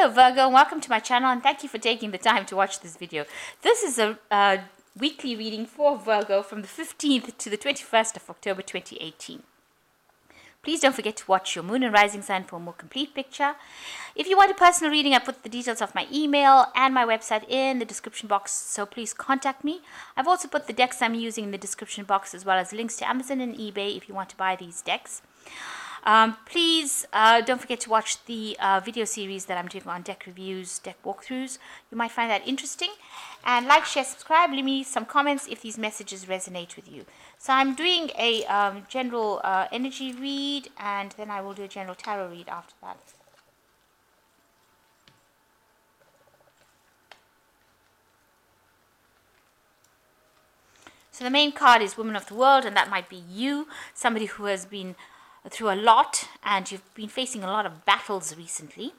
Hello Virgo, welcome to my channel and thank you for taking the time to watch this video. This is a uh, weekly reading for Virgo from the 15th to the 21st of October 2018. Please don't forget to watch your moon and rising sign for a more complete picture. If you want a personal reading, I put the details of my email and my website in the description box, so please contact me. I've also put the decks I'm using in the description box as well as links to Amazon and eBay if you want to buy these decks. Um, please uh, don't forget to watch the uh, video series that I'm doing on deck reviews, deck walkthroughs. You might find that interesting. And like, share, subscribe. Leave me some comments if these messages resonate with you. So I'm doing a um, general uh, energy read and then I will do a general tarot read after that. So the main card is Woman of the World, and that might be you, somebody who has been through a lot and you've been facing a lot of battles recently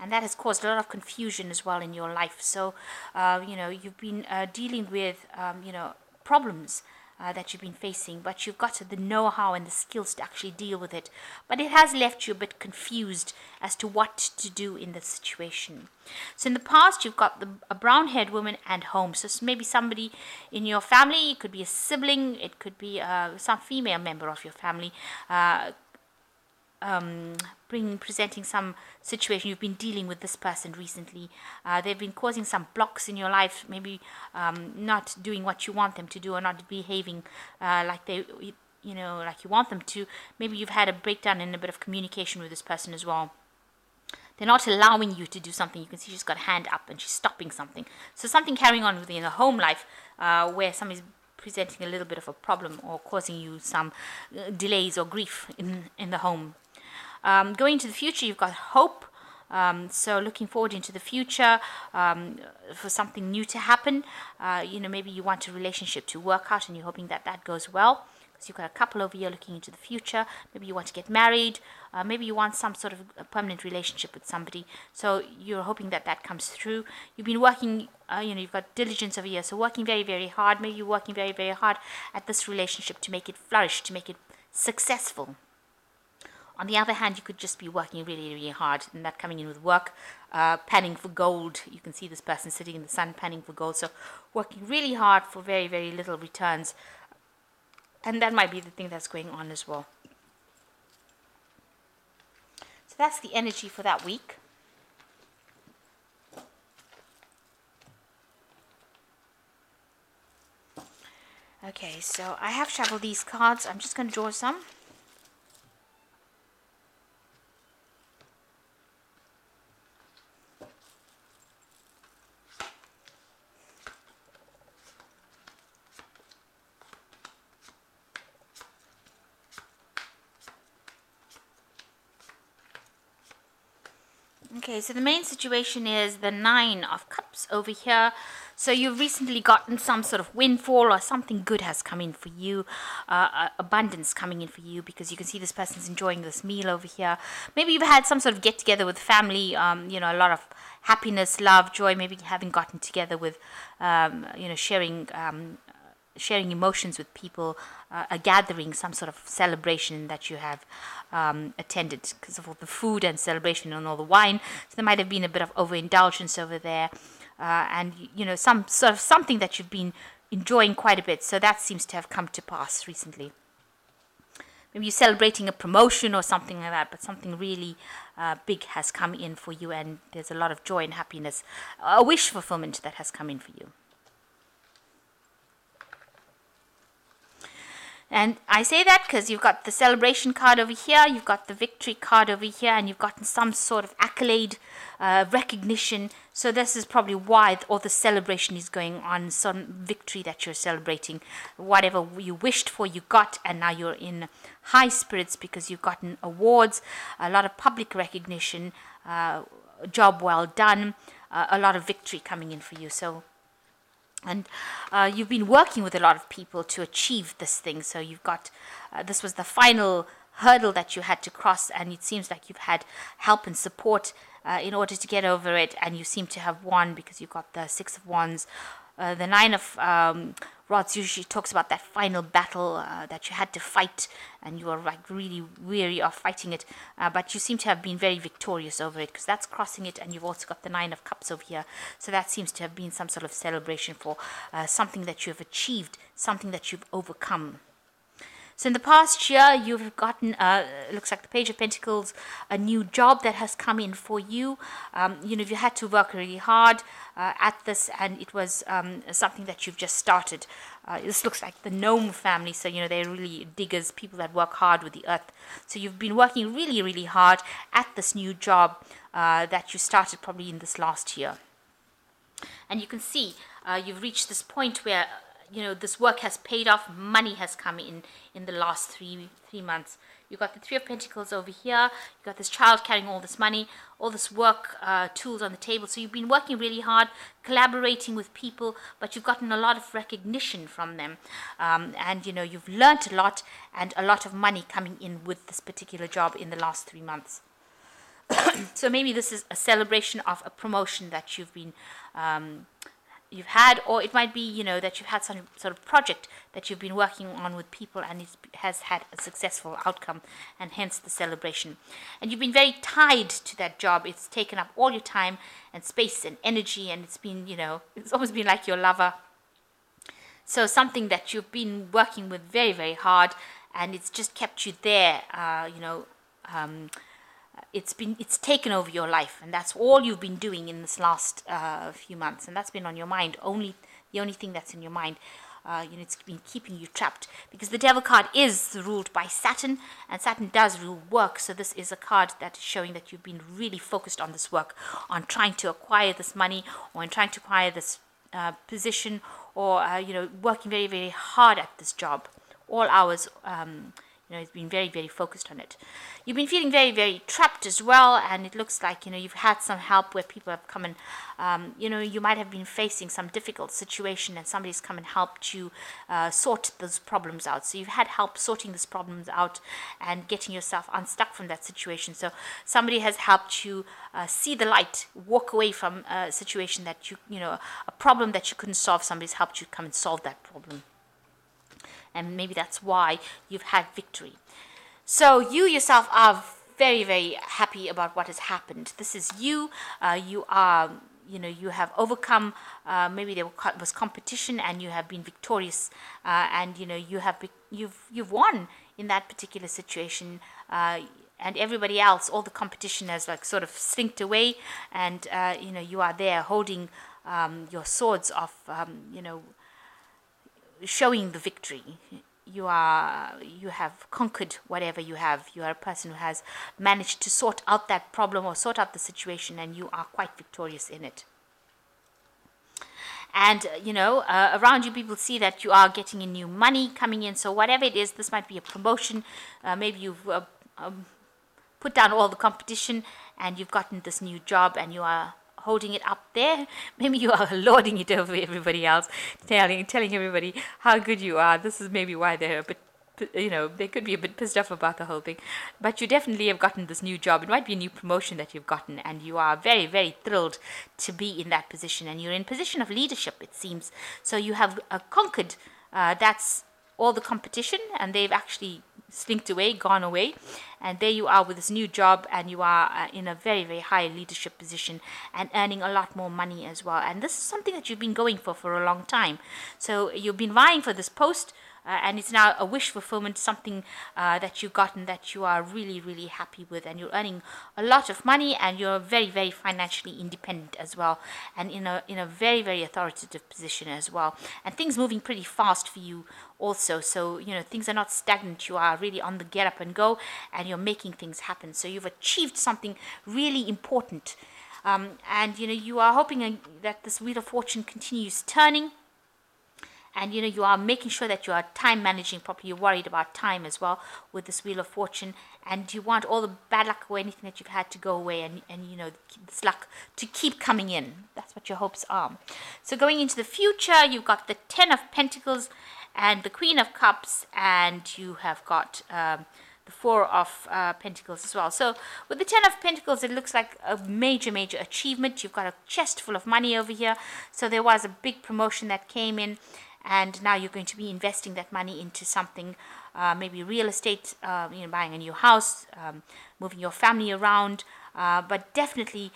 and that has caused a lot of confusion as well in your life so uh, you know you've been uh, dealing with um, you know problems uh, that you've been facing, but you've got the know how and the skills to actually deal with it. But it has left you a bit confused as to what to do in the situation. So, in the past, you've got the, a brown haired woman and home. So, maybe somebody in your family, it could be a sibling, it could be uh, some female member of your family, uh, um, presenting some situation you've been dealing with this person recently uh, they've been causing some blocks in your life maybe um, not doing what you want them to do or not behaving uh, like they you know like you want them to maybe you've had a breakdown in a bit of communication with this person as well they're not allowing you to do something. You can see she's got a hand up and she's stopping something. So something carrying on within the home life uh, where somebody's presenting a little bit of a problem or causing you some uh, delays or grief in, in the home. Um, going into the future, you've got hope. Um, so looking forward into the future um, for something new to happen. Uh, you know, maybe you want a relationship to work out and you're hoping that that goes well. Because you've got a couple over here looking into the future. Maybe you want to get married. Uh, maybe you want some sort of a permanent relationship with somebody. So you're hoping that that comes through. You've been working, uh, you know, you've got diligence over here. So working very, very hard. Maybe you're working very, very hard at this relationship to make it flourish, to make it successful. On the other hand, you could just be working really, really hard and that coming in with work, uh, panning for gold. You can see this person sitting in the sun panning for gold. So working really hard for very, very little returns. And that might be the thing that's going on as well. So that's the energy for that week. Okay, so I have shuffled these cards. I'm just going to draw some. Okay, so the main situation is the Nine of Cups over here. So you've recently gotten some sort of windfall or something good has come in for you, uh, uh, abundance coming in for you because you can see this person's enjoying this meal over here. Maybe you've had some sort of get together with family, um, you know, a lot of happiness, love, joy, maybe having gotten together with, um, you know, sharing um, sharing emotions with people, uh, a gathering, some sort of celebration that you have um, attended because of all the food and celebration and all the wine. So there might have been a bit of overindulgence over there, uh, and you know some sort of something that you've been enjoying quite a bit. So that seems to have come to pass recently. Maybe you're celebrating a promotion or something like that, but something really uh, big has come in for you, and there's a lot of joy and happiness, a wish fulfillment that has come in for you. And I say that because you've got the celebration card over here, you've got the victory card over here, and you've gotten some sort of accolade, uh, recognition. So this is probably why all the celebration is going on, some victory that you're celebrating. Whatever you wished for, you got, and now you're in high spirits because you've gotten awards, a lot of public recognition, uh, job well done, uh, a lot of victory coming in for you. So and uh, you've been working with a lot of people to achieve this thing. So you've got uh, this was the final hurdle that you had to cross and it seems like you've had help and support uh, in order to get over it. And you seem to have won because you've got the six of wands uh, the nine of um, rods usually talks about that final battle uh, that you had to fight and you were like really weary of fighting it. Uh, but you seem to have been very victorious over it because that's crossing it and you've also got the nine of cups over here. So that seems to have been some sort of celebration for uh, something that you have achieved something that you've overcome so in the past year, you've gotten, uh, looks like the Page of Pentacles, a new job that has come in for you. Um, you know, you had to work really hard uh, at this, and it was um, something that you've just started. Uh, this looks like the gnome family, so you know they're really diggers, people that work hard with the earth. So you've been working really, really hard at this new job uh, that you started probably in this last year. And you can see uh, you've reached this point where you know this work has paid off money has come in in the last three three months. You got the three of pentacles over here. You got this child carrying all this money all this work uh, tools on the table. So you've been working really hard collaborating with people but you've gotten a lot of recognition from them. Um, and you know you've learned a lot and a lot of money coming in with this particular job in the last three months. So maybe this is a celebration of a promotion that you've been um, you've had, or it might be, you know, that you've had some sort of project that you've been working on with people and it has had a successful outcome, and hence the celebration. And you've been very tied to that job. It's taken up all your time and space and energy, and it's been, you know, it's almost been like your lover. So something that you've been working with very, very hard, and it's just kept you there, uh, you know. Um, it's been it's taken over your life and that's all you've been doing in this last uh, few months and that's been on your mind. Only the only thing that's in your mind uh, you know it's been keeping you trapped because the devil card is ruled by saturn and saturn does rule work. So this is a card that is showing that you've been really focused on this work on trying to acquire this money or in trying to acquire this uh, position or uh, you know working very very hard at this job. All hours um, you know, he's been very, very focused on it. You've been feeling very, very trapped as well, and it looks like, you know, you've had some help where people have come and, um, you know, you might have been facing some difficult situation and somebody's come and helped you uh, sort those problems out. So you've had help sorting those problems out and getting yourself unstuck from that situation. So somebody has helped you uh, see the light, walk away from a situation that you, you know, a problem that you couldn't solve. Somebody's helped you come and solve that problem and maybe that's why you've had victory. So you yourself are very, very happy about what has happened. This is you. Uh, you are, you know, you have overcome. Uh, maybe there was competition, and you have been victorious. Uh, and you know, you have you've you've won in that particular situation. Uh, and everybody else, all the competition has like sort of slinked away, and uh, you know, you are there holding um, your swords of, um, you know, showing the victory. You are you have conquered whatever you have. You are a person who has managed to sort out that problem or sort out the situation and you are quite victorious in it. And you know uh, around you people see that you are getting in new money coming in. So whatever it is this might be a promotion. Uh, maybe you've uh, um, put down all the competition and you've gotten this new job and you are holding it up there. Maybe you are lording it over everybody else, telling telling everybody how good you are. This is maybe why they're a bit you know, they could be a bit pissed off about the whole thing. But you definitely have gotten this new job. It might be a new promotion that you've gotten, and you are very, very thrilled to be in that position. And you're in position of leadership, it seems. So you have uh, conquered. Uh, that's all the competition, and they've actually slinked away, gone away, and there you are with this new job, and you are uh, in a very, very high leadership position and earning a lot more money as well. And this is something that you've been going for for a long time. So you've been vying for this post uh, and it's now a wish fulfillment, something uh, that you've gotten that you are really, really happy with, and you're earning a lot of money, and you're very, very financially independent as well, and in a in a very, very authoritative position as well, and things moving pretty fast for you also. So you know things are not stagnant. You are really on the get up and go, and you're making things happen. So you've achieved something really important. Um, and you know you are hoping uh, that this wheel of fortune continues turning and you know you are making sure that you are time managing properly you're worried about time as well with this wheel of fortune and you want all the bad luck or anything that you've had to go away and, and you know this luck to keep coming in that's what your hopes are so going into the future you've got the ten of pentacles and the queen of cups and you have got um, the Four of uh, Pentacles as well. So with the Ten of Pentacles, it looks like a major, major achievement. You've got a chest full of money over here. So there was a big promotion that came in, and now you're going to be investing that money into something, uh, maybe real estate, uh, you know, buying a new house, um, moving your family around. Uh, but definitely,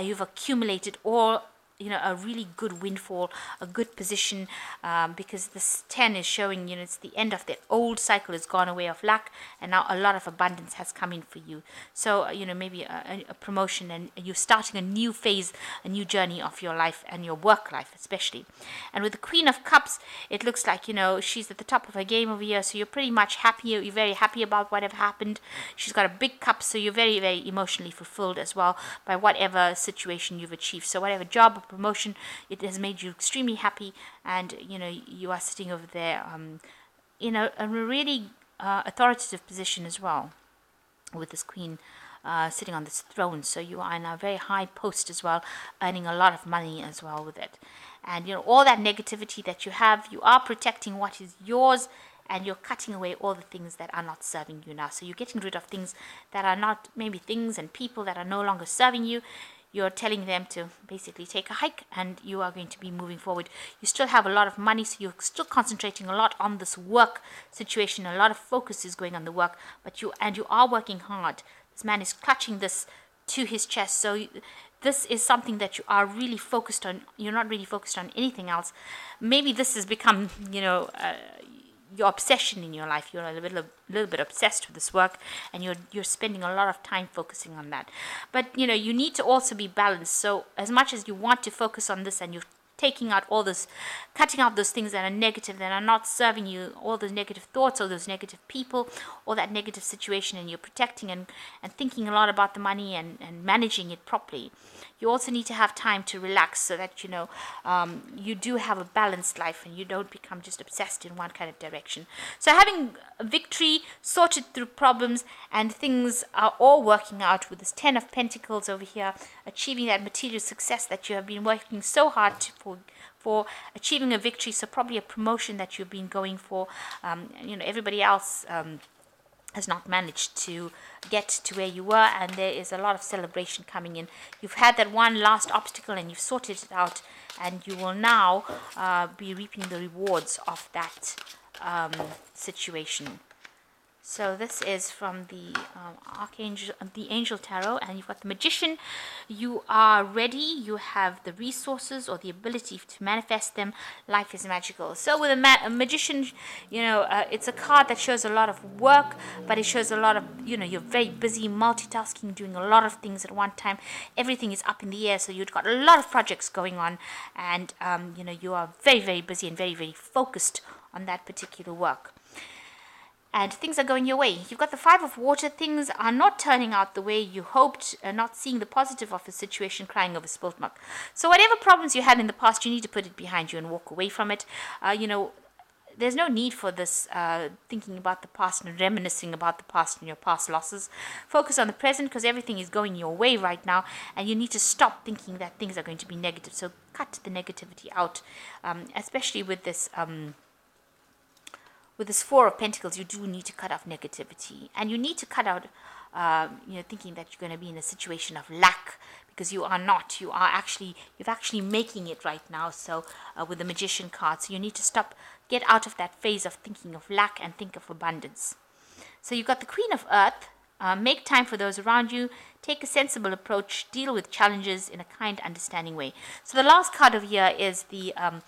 you've accumulated all you know a really good windfall a good position um, because this 10 is showing you know it's the end of the old cycle has gone away of luck and now a lot of abundance has come in for you. So uh, you know maybe a, a, promotion and you're starting a new phase a new journey of your life and your work life especially. And with the queen of cups it looks like you know she's at the top of her game over here so you're pretty much happy you're very happy about whatever happened. She's got a big cup so you're very very emotionally fulfilled as well by whatever situation you've achieved. So whatever job promotion. It has made you extremely happy, and you know you are sitting over there um, in a, a really uh, authoritative position as well, with this queen. Uh, sitting on this throne, so you are in a very high post as well, earning a lot of money as well with it. And you know, all that negativity that you have, you are protecting what is yours and you're cutting away all the things that are not serving you now. So you're getting rid of things that are not maybe things and people that are no longer serving you you're telling them to basically take a hike and you are going to be moving forward. You still have a lot of money, so you're still concentrating a lot on this work situation. A lot of focus is going on the work, but you and you are working hard. This man is clutching this to his chest, so this is something that you are really focused on. You're not really focused on anything else. Maybe this has become, you know, uh, your obsession in your life. You're a little, little bit obsessed with this work, and you're you're spending a lot of time focusing on that. But you know, you need to also be balanced. So as much as you want to focus on this, and you're taking out all this, cutting out those things that are negative, that are not serving you, all those negative thoughts, all those negative people, all that negative situation, and you're protecting and, and thinking a lot about the money and, and managing it properly. You also need to have time to relax so that you know um, you do have a balanced life and you don't become just obsessed in one kind of direction. So having a victory, sorted through problems, and things are all working out with this Ten of Pentacles over here, achieving that material success that you have been working so hard to, for for achieving a victory. So probably a promotion that you've been going for. Um, you know, everybody else. Um, has not managed to get to where you were and there is a lot of celebration coming in. You've had that one last obstacle and you've sorted it out and you will now uh, be reaping the rewards of that um, situation so this is from the um, Archangel, the Angel Tarot, and you've got the Magician. You are ready. You have the resources or the ability to manifest them. Life is magical. So with a, ma a Magician, you know, uh, it's a card that shows a lot of work, but it shows a lot of, you know, you're very busy multitasking, doing a lot of things at one time. Everything is up in the air, so you've got a lot of projects going on, and um, you know, you are very, very busy and very, very focused on that particular work and things are going your way. You've got the Five of Water. Things are not turning out the way you hoped, uh, not seeing the positive of a situation, crying over spilt milk. So, whatever problems you had in the past, you need to put it behind you and walk away from it. Uh, you know, there's no need for this uh, thinking about the past and reminiscing about the past and your past losses. Focus on the present because everything is going your way right now, and you need to stop thinking that things are going to be negative. So, cut the negativity out, um, especially with this. Um, with this Four of Pentacles, you do need to cut off negativity. And you need to cut out, um, you know, thinking that you're going to be in a situation of lack because you are not. You are actually, you're actually making it right now. So uh, with the Magician card, so you need to stop, get out of that phase of thinking of lack and think of abundance. So you've got the Queen of Earth. Uh, make time for those around you. Take a sensible approach. Deal with challenges in a kind, understanding way. So the last card of year is the um,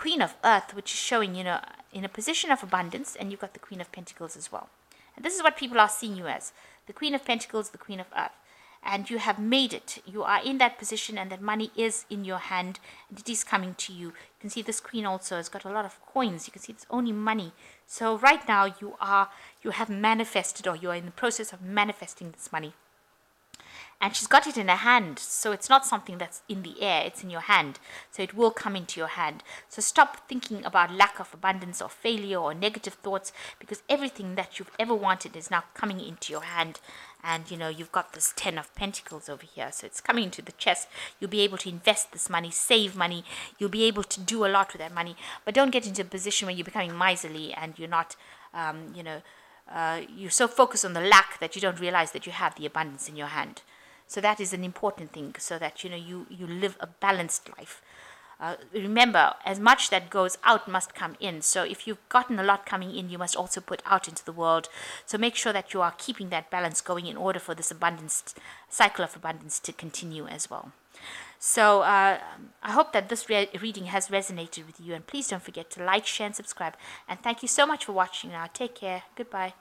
Queen of Earth, which is showing, you know, in a position of abundance, and you've got the Queen of Pentacles as well. And this is what people are seeing you as the Queen of Pentacles, the Queen of Earth. And you have made it. You are in that position, and that money is in your hand, and it is coming to you. You can see this Queen also has got a lot of coins. You can see it's only money. So right now you are you have manifested, or you are in the process of manifesting this money and she's got it in her hand so it's not something that's in the air it's in your hand. So it will come into your hand. So stop thinking about lack of abundance or failure or negative thoughts because everything that you've ever wanted is now coming into your hand. And you know you've got this 10 of pentacles over here so it's coming into the chest. You'll be able to invest this money save money. You'll be able to do a lot with that money. But don't get into a position where you're becoming miserly and you're not um, you know uh, you're so focused on the lack that you don't realize that you have the abundance in your hand. So that is an important thing, so that you know you you live a balanced life. Uh, remember, as much that goes out must come in. So if you've gotten a lot coming in, you must also put out into the world. So make sure that you are keeping that balance going in order for this abundance cycle of abundance to continue as well. So uh, I hope that this re- reading has resonated with you, and please don't forget to like, share, and subscribe. And thank you so much for watching. Now, take care. Goodbye.